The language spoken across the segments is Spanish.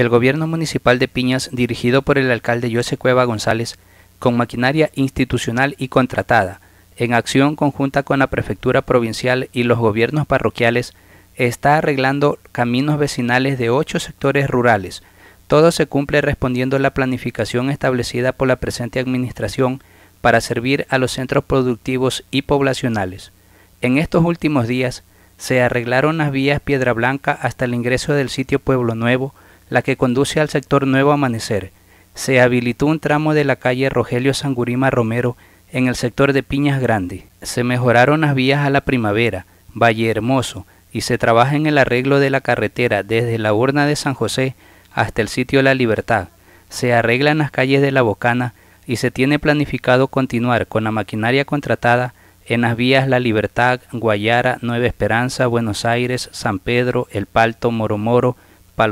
El gobierno municipal de Piñas, dirigido por el alcalde José Cueva González, con maquinaria institucional y contratada, en acción conjunta con la prefectura provincial y los gobiernos parroquiales, está arreglando caminos vecinales de ocho sectores rurales. Todo se cumple respondiendo a la planificación establecida por la presente administración para servir a los centros productivos y poblacionales. En estos últimos días se arreglaron las vías Piedra Blanca hasta el ingreso del sitio Pueblo Nuevo, la que conduce al sector Nuevo Amanecer. Se habilitó un tramo de la calle Rogelio Sangurima Romero en el sector de Piñas Grande. Se mejoraron las vías a la Primavera, Valle Hermoso, y se trabaja en el arreglo de la carretera desde la urna de San José hasta el sitio La Libertad. Se arreglan las calles de La Bocana y se tiene planificado continuar con la maquinaria contratada en las vías La Libertad, Guayara, Nueva Esperanza, Buenos Aires, San Pedro, El Palto, Moromoro, Palo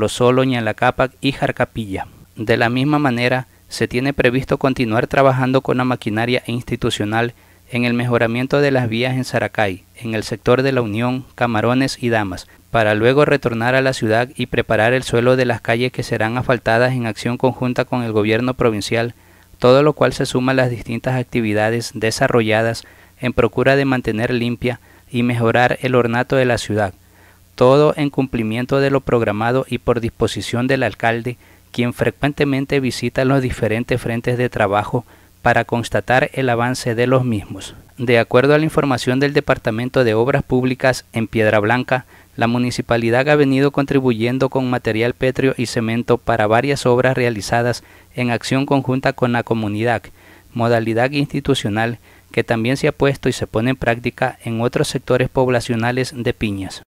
Solo, Ñalacapac y Jarcapilla. De la misma manera, se tiene previsto continuar trabajando con la maquinaria institucional en el mejoramiento de las vías en Saracay, en el sector de la Unión, Camarones y Damas, para luego retornar a la ciudad y preparar el suelo de las calles que serán asfaltadas en acción conjunta con el gobierno provincial, todo lo cual se suma a las distintas actividades desarrolladas en procura de mantener limpia y mejorar el ornato de la ciudad, todo en cumplimiento de lo programado y por disposición del alcalde, quien frecuentemente visita los diferentes frentes de trabajo para constatar el avance de los mismos. De acuerdo a la información del Departamento de Obras Públicas en Piedra Blanca, la municipalidad ha venido contribuyendo con material pétreo y cemento para varias obras realizadas en acción conjunta con la comunidad, modalidad institucional que también se ha puesto y se pone en práctica en otros sectores poblacionales de Piñas.